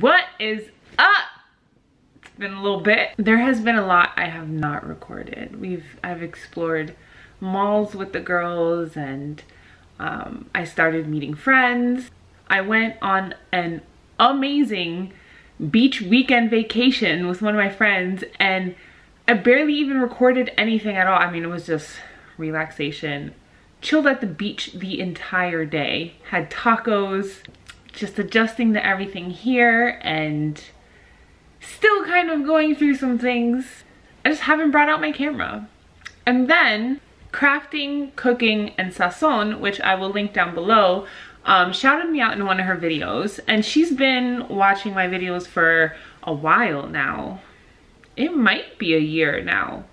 What is up? It's been a little bit. There has been a lot I have not recorded. We've I've explored malls with the girls and um, I started meeting friends. I went on an amazing beach weekend vacation with one of my friends and I barely even recorded anything at all. I mean, it was just relaxation. Chilled at the beach the entire day. Had tacos, just adjusting to everything here and still kind of going through some things. I just haven't brought out my camera. And then crafting, cooking, and sazon, which I will link down below, um, shouted me out in one of her videos. And she's been watching my videos for a while now. It might be a year now.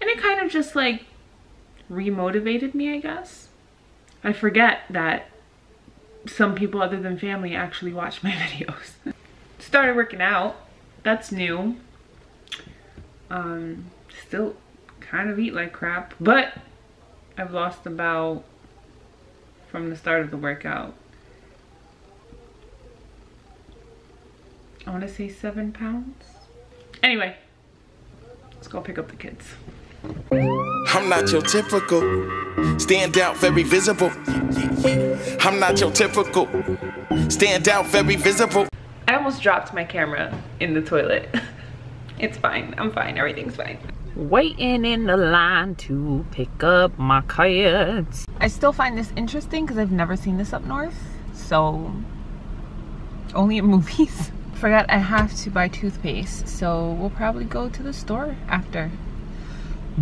And it kind of just like remotivated me, I guess. I forget that some people other than family actually watch my videos. Started working out. That's new. Um, still kind of eat like crap, but I've lost about from the start of the workout. I want to say seven pounds. Anyway, let's go pick up the kids. I'm not your typical stand out, very visible. I'm not your typical stand out, very visible. I almost dropped my camera in the toilet. it's fine, I'm fine, everything's fine. Waiting in the line to pick up my kids. I still find this interesting because I've never seen this up north. So, only in movies. Forgot I have to buy toothpaste, so we'll probably go to the store after.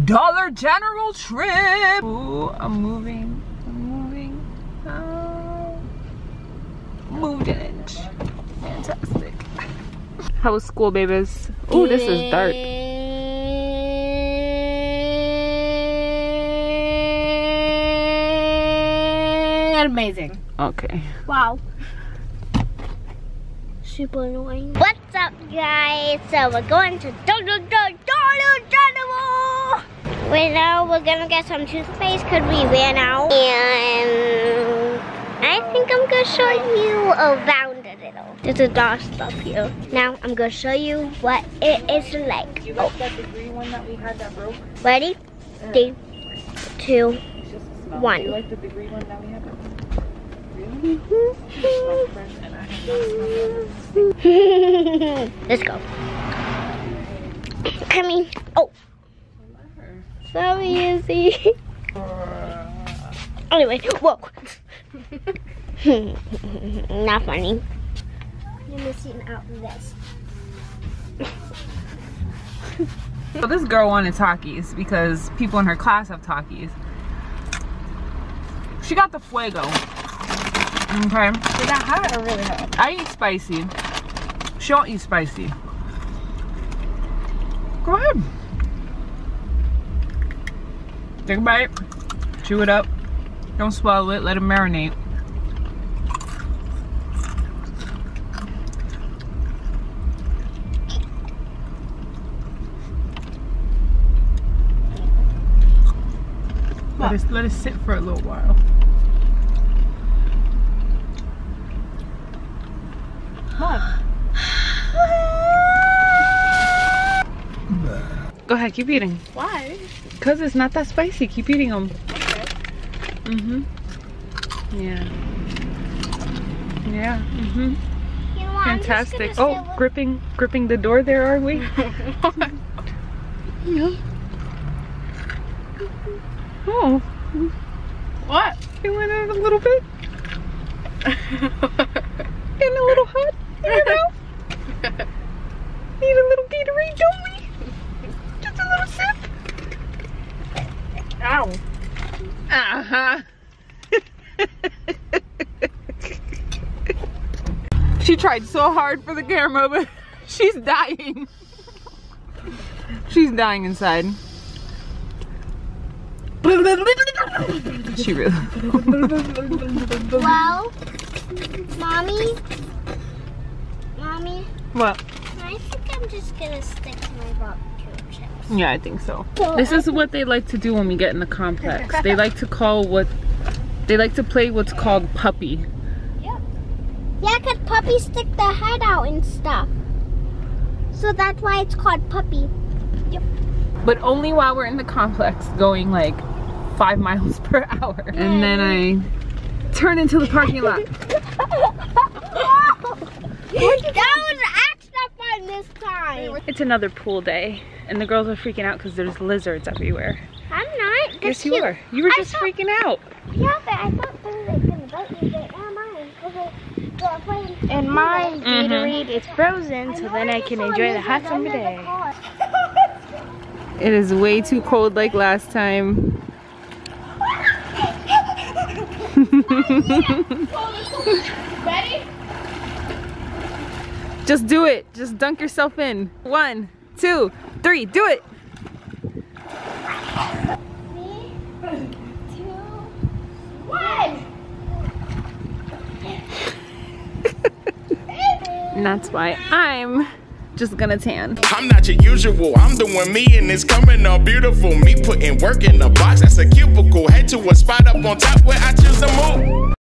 Dollar General trip! Ooh, I'm moving, I'm moving. Oh, moved an inch. Fantastic. How was school, babies? Oh, this is dark. Amazing. Okay. Wow. Super annoying. What's up, guys? So we're going to Dollar General. Right now, we're gonna get some toothpaste because we ran out, and I think I'm gonna show you around a little. There's a of stuff here. Now, I'm gonna show you what it is like. You like that degree one that we had that broke? Ready? Three, two, It's just a smell. One. You like the degree one that we had that broke? Really? Smell fresh and I have not smelled it. Let's go. Coming. Oh, sorry, easy. anyway, whoa. Not funny. You're missing out on this. So this girl wanted Takis because people in her class have Takis. She got the fuego. Okay. Is that hot or really hot? I eat spicy. She don't eat spicy. Go ahead. Take a bite. Chew it up. Don't swallow it. Let it marinate. Let it, let it sit for a little while. Go ahead, keep eating. Why? Cause it's not that spicy. Keep eating them. mm-hmm Yeah. Yeah. Mm-hmm. You know what? I'm just Fantastic. Oh, say a little- gripping, gripping the door. There are we? yeah. Oh, What? it went out a little bit. Getting a little hot in your mouth. Need a little Gatorade, don't we? Just a little sip. Ow. Uh-huh. she tried so hard for the camera, but she's dying. She's dying inside. She really. Well, mommy, mommy, What? I think I'm just gonna stick to my barbecue chips. Yeah, I think so. This is what they like to do when we get in the complex. They like to call what they like to play what's called puppy. Yeah, cause puppy puppies stick their head out and stuff. So that's why it's called puppy. Yep. But only while we're in the complex going like five miles per hour. And then I turn into the parking lot. that was extra fun this time. It's another pool day and the girls are freaking out because there's lizards everywhere. I'm not. They're yes, you cute. are. You were I just thought- freaking out. Yeah, but I thought they were like, gonna bite me, but never mind. Okay. So I'm playing. And my Mhm. Gatorade is frozen, so then I can enjoy the hot summer day. It is way too cold like last time. Ready? Just do it. Just dunk yourself in. One, two, three. Do it. Three, two, one. And that's why I'm just gonna tan. I'm not your usual. I'm doing me and it's coming up beautiful. Me putting work in the box, that's a cubicle. Head to a spot up on top where I choose to move.